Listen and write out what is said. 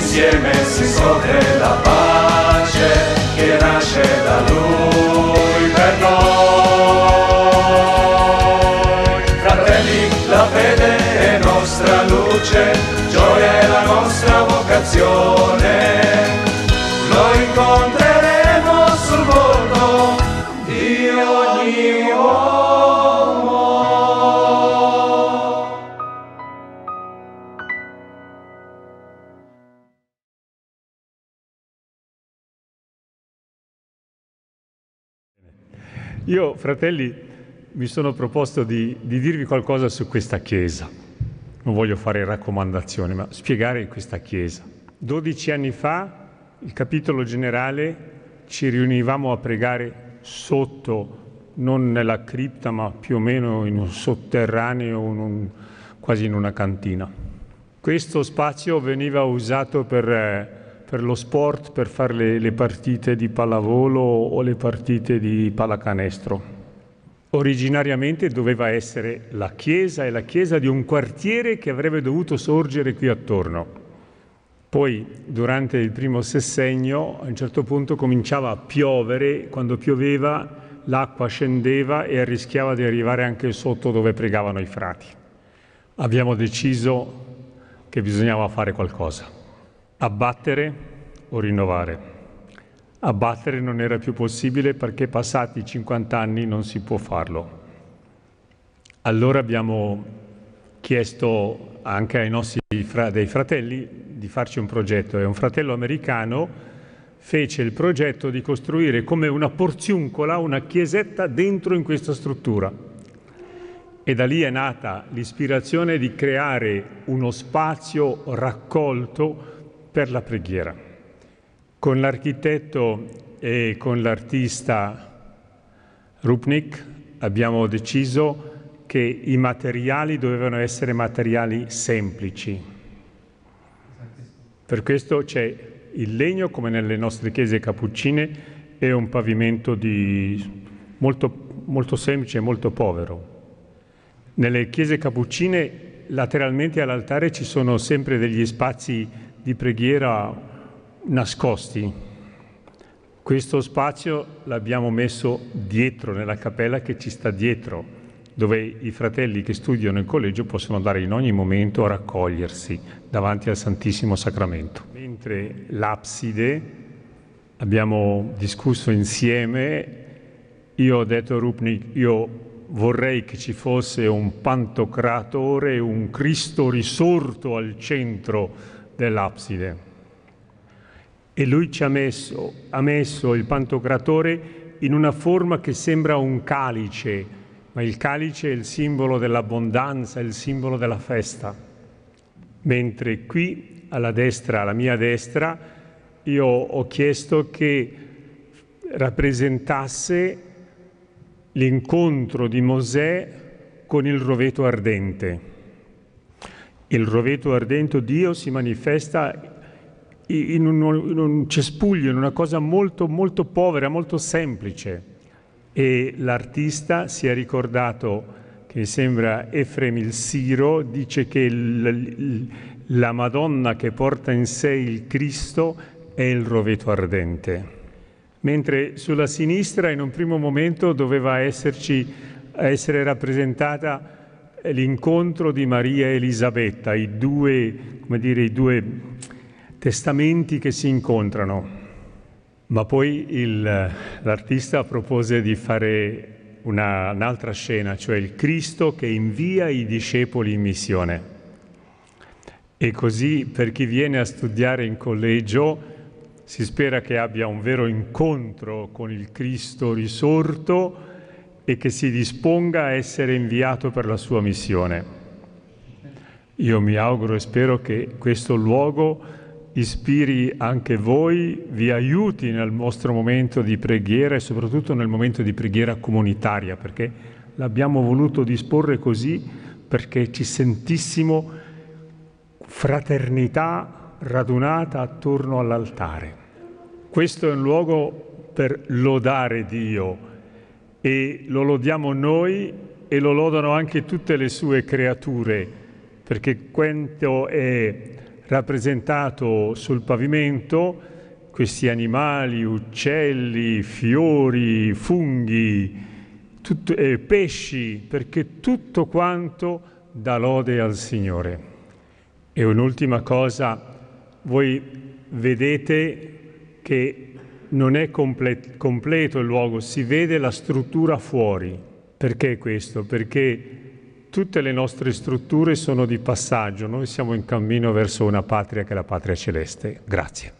insieme si scopre la pace che nasce da Lui per noi. Fratelli, la fede è nostra luce, gioia è la nostra vocazione. Io, fratelli, mi sono proposto di, di dirvi qualcosa su questa Chiesa. Non voglio fare raccomandazioni, ma spiegare questa Chiesa. Dodici anni fa, il capitolo generale, ci riunivamo a pregare sotto, non nella cripta, ma più o meno in un sotterraneo, in un, quasi in una cantina. Questo spazio veniva usato per, eh, per lo sport, per fare le, le partite di pallavolo o le partite di pallacanestro. Originariamente doveva essere la chiesa e la chiesa di un quartiere che avrebbe dovuto sorgere qui attorno. Poi, durante il primo sessennio, a un certo punto cominciava a piovere, quando pioveva l'acqua scendeva e rischiava di arrivare anche sotto dove pregavano i frati. Abbiamo deciso che bisognava fare qualcosa, abbattere o rinnovare. Abbattere non era più possibile perché passati 50 anni non si può farlo. Allora abbiamo chiesto anche ai nostri fra- dei fratelli di farci un progetto e un fratello americano fece il progetto di costruire come una porziuncola una chiesetta dentro in questa struttura. E da lì è nata l'ispirazione di creare uno spazio raccolto per la preghiera. Con l'architetto e con l'artista Rupnik abbiamo deciso che i materiali dovevano essere materiali semplici. Per questo c'è il legno, come nelle nostre chiese cappuccine, e un pavimento molto, molto semplice e molto povero. Nelle chiese cappuccine, lateralmente all'altare, ci sono sempre degli spazi di preghiera nascosti. Questo spazio l'abbiamo messo dietro, nella cappella che ci sta dietro dove i fratelli che studiano in collegio possono andare in ogni momento a raccogliersi davanti al Santissimo Sacramento. Mentre l'abside abbiamo discusso insieme, io ho detto a Rupnik, io vorrei che ci fosse un pantocratore, un Cristo risorto al centro dell'abside. E lui ci ha messo, ha messo il pantocratore in una forma che sembra un calice, ma il calice è il simbolo dell'abbondanza, il simbolo della festa. Mentre qui alla destra, alla mia destra, io ho chiesto che rappresentasse l'incontro di Mosè con il roveto ardente. Il roveto ardente Dio si manifesta in un, in un cespuglio, in una cosa molto, molto povera, molto semplice e l'artista si è ricordato che sembra Efrem il Siro, dice che il, la Madonna che porta in sé il Cristo è il roveto ardente. Mentre sulla sinistra in un primo momento doveva esserci, essere rappresentata l'incontro di Maria e Elisabetta, i due, dire, i due testamenti che si incontrano. Ma poi il, l'artista propose di fare una, un'altra scena, cioè il Cristo che invia i discepoli in missione. E così per chi viene a studiare in collegio si spera che abbia un vero incontro con il Cristo risorto e che si disponga a essere inviato per la sua missione. Io mi auguro e spero che questo luogo ispiri anche voi, vi aiuti nel vostro momento di preghiera e soprattutto nel momento di preghiera comunitaria, perché l'abbiamo voluto disporre così perché ci sentissimo fraternità radunata attorno all'altare. Questo è un luogo per lodare Dio e lo lodiamo noi e lo lodano anche tutte le sue creature, perché quanto è rappresentato sul pavimento questi animali, uccelli, fiori, funghi, tutto, eh, pesci, perché tutto quanto dà lode al Signore. E un'ultima cosa, voi vedete che non è complet- completo il luogo, si vede la struttura fuori. Perché questo? Perché tutte le nostre strutture sono di passaggio, noi siamo in cammino verso una patria che è la patria celeste. Grazie.